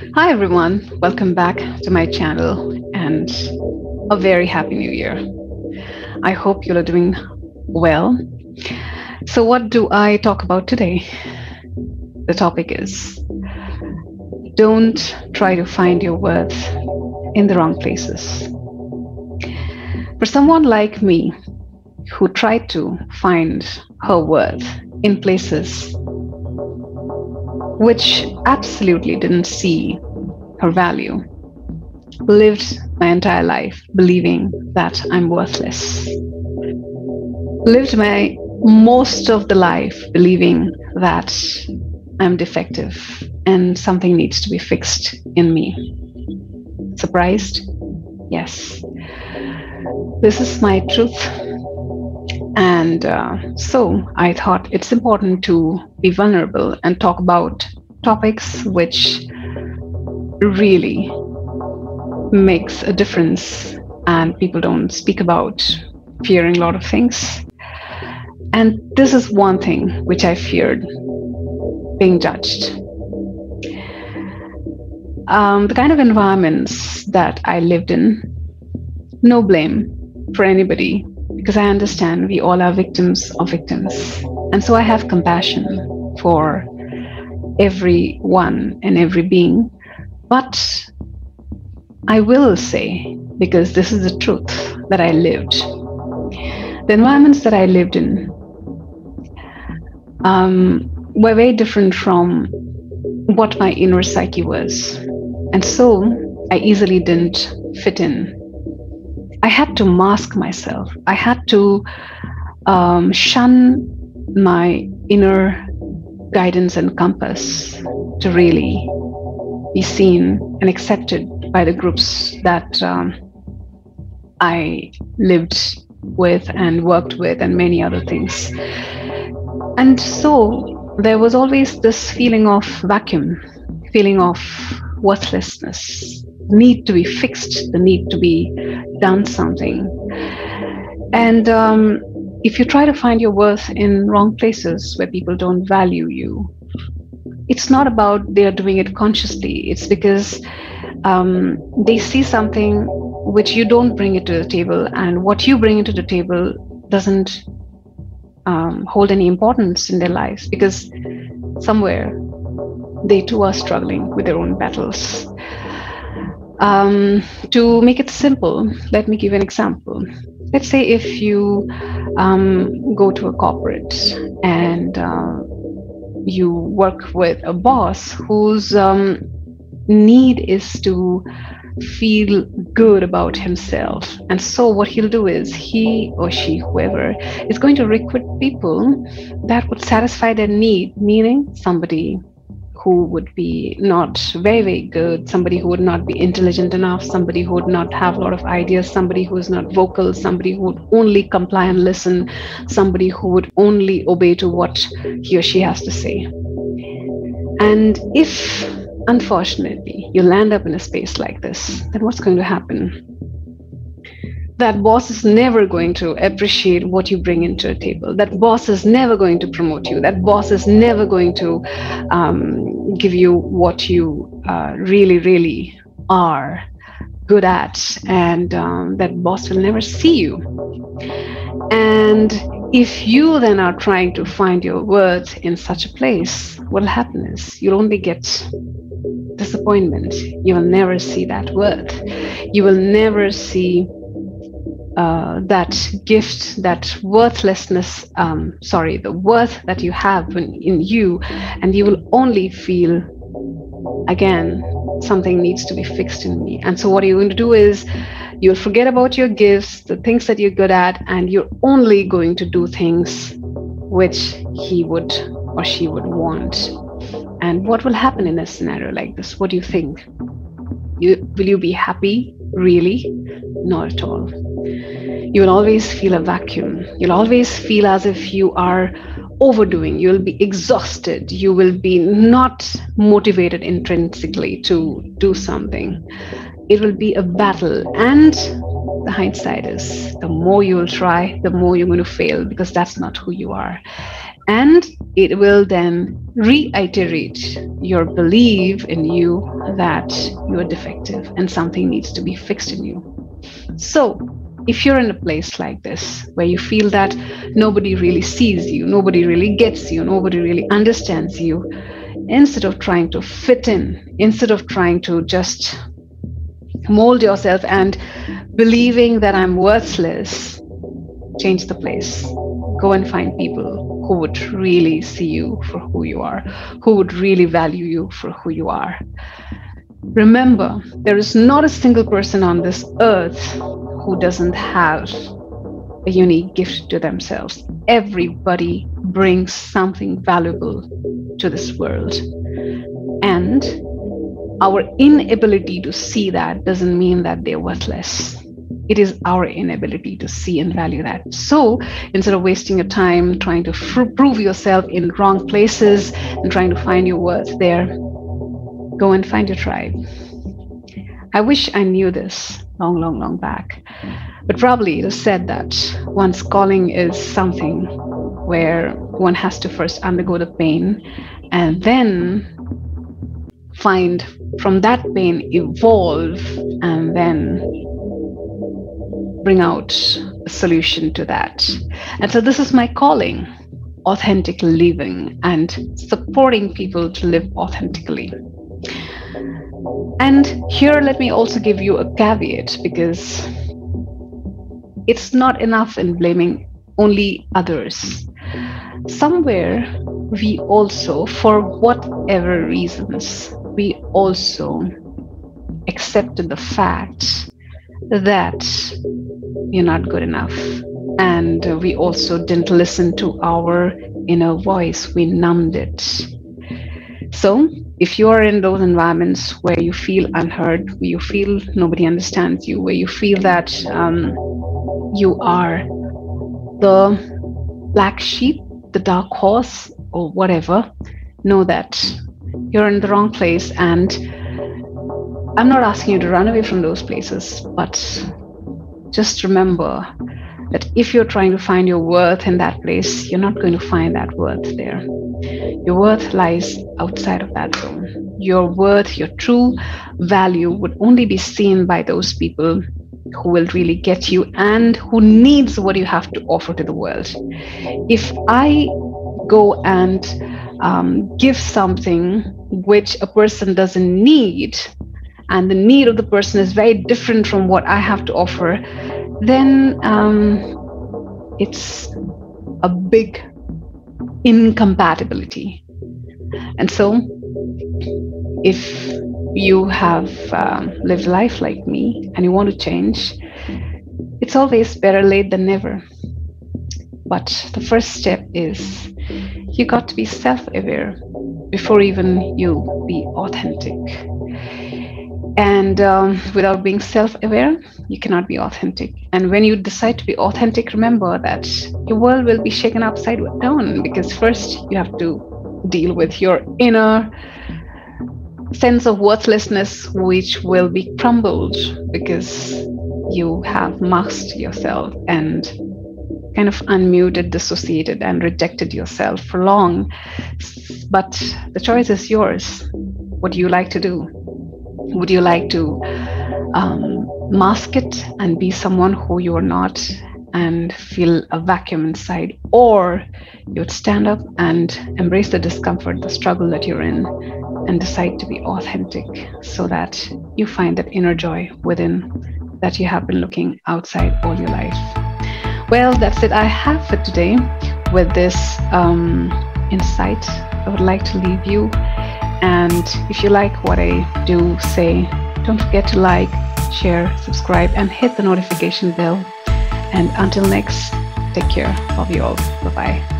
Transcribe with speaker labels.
Speaker 1: Hi, everyone. Welcome back to my channel and a very happy new year. I hope you're doing well. So, what do I talk about today? The topic is don't try to find your worth in the wrong places. For someone like me who tried to find her worth in places which absolutely didn't see her value. Lived my entire life believing that I'm worthless. Lived my most of the life believing that I'm defective and something needs to be fixed in me. Surprised? Yes. This is my truth and uh, so I thought it's important to be vulnerable and talk about topics which really makes a difference and people don't speak about fearing a lot of things. And this is one thing which I feared being judged. Um, the kind of environments that I lived in, no blame for anybody because I understand we all are victims of victims. And so I have compassion for every one and every being. But I will say, because this is the truth that I lived, the environments that I lived in um, were very different from what my inner psyche was. And so I easily didn't fit in I had to mask myself. I had to um, shun my inner guidance and compass to really be seen and accepted by the groups that um, I lived with and worked with, and many other things. And so there was always this feeling of vacuum, feeling of worthlessness, need to be fixed, the need to be done something. And um, if you try to find your worth in wrong places where people don't value you, it's not about they're doing it consciously. It's because um, they see something which you don't bring it to the table, and what you bring into the table doesn't um, hold any importance in their lives because somewhere they too are struggling with their own battles. Um, to make it simple, let me give an example. Let's say if you um, go to a corporate and uh, you work with a boss whose um, need is to feel good about himself. And so, what he'll do is he or she, whoever, is going to recruit people that would satisfy their need, meaning somebody who would be not very, very good, somebody who would not be intelligent enough, somebody who would not have a lot of ideas, somebody who is not vocal, somebody who would only comply and listen, somebody who would only obey to what he or she has to say. And if, unfortunately, you land up in a space like this, then what's going to happen? That boss is never going to appreciate what you bring into a table. That boss is never going to promote you. That boss is never going to um, give you what you uh, really, really are good at. And um, that boss will never see you. And if you then are trying to find your worth in such a place, what will happen is you'll only get disappointment. You will never see that worth. You will never see uh, that gift, that worthlessness, um, sorry, the worth that you have in, in you, and you will only feel again something needs to be fixed in me. And so, what you're going to do is you'll forget about your gifts, the things that you're good at, and you're only going to do things which he would or she would want. And what will happen in a scenario like this? What do you think? You, will you be happy? Really? Not at all you will always feel a vacuum. You'll always feel as if you are overdoing. You'll be exhausted. You will be not motivated intrinsically to do something. It will be a battle. And the hindsight is the more you will try, the more you're going to fail because that's not who you are. And it will then reiterate your belief in you that you are defective and something needs to be fixed in you. So, if you're in a place like this where you feel that nobody really sees you, nobody really gets you, nobody really understands you, instead of trying to fit in, instead of trying to just mold yourself and believing that I'm worthless, change the place. Go and find people who would really see you for who you are, who would really value you for who you are. Remember, there is not a single person on this earth who doesn't have a unique gift to themselves. Everybody brings something valuable to this world. And our inability to see that doesn't mean that they're worthless. It is our inability to see and value that. So instead of wasting your time trying to fr- prove yourself in wrong places and trying to find your worth there, go and find your tribe. I wish I knew this long, long, long back. Mm-hmm. But probably it is said that one's calling is something where one has to first undergo the pain and then find from that pain evolve and then bring out a solution to that. And so this is my calling authentic living and supporting people to live authentically. And here, let me also give you a caveat because it's not enough in blaming only others. Somewhere, we also, for whatever reasons, we also accepted the fact that you're not good enough. And we also didn't listen to our inner voice, we numbed it. So, if you are in those environments where you feel unheard, where you feel nobody understands you, where you feel that um, you are the black sheep, the dark horse, or whatever, know that you're in the wrong place. And I'm not asking you to run away from those places, but just remember that if you're trying to find your worth in that place, you're not going to find that worth there. Your worth lies outside of that zone. Your worth, your true value would only be seen by those people who will really get you and who needs what you have to offer to the world. If I go and um, give something which a person doesn't need, and the need of the person is very different from what I have to offer, then um, it's a big incompatibility. And so, if you have um, lived life like me and you want to change, it's always better late than never. But the first step is you got to be self aware before even you be authentic. And um, without being self aware, you cannot be authentic. And when you decide to be authentic, remember that your world will be shaken upside down because first you have to deal with your inner sense of worthlessness, which will be crumbled because you have masked yourself and kind of unmuted, dissociated, and rejected yourself for long. But the choice is yours. What do you like to do? Would you like to um, mask it and be someone who you're not and feel a vacuum inside? Or you would stand up and embrace the discomfort, the struggle that you're in, and decide to be authentic so that you find that inner joy within that you have been looking outside all your life. Well, that's it I have for today with this um, insight. I would like to leave you. And if you like what I do say, don't forget to like, share, subscribe, and hit the notification bell. And until next, take care. of you all. Bye bye.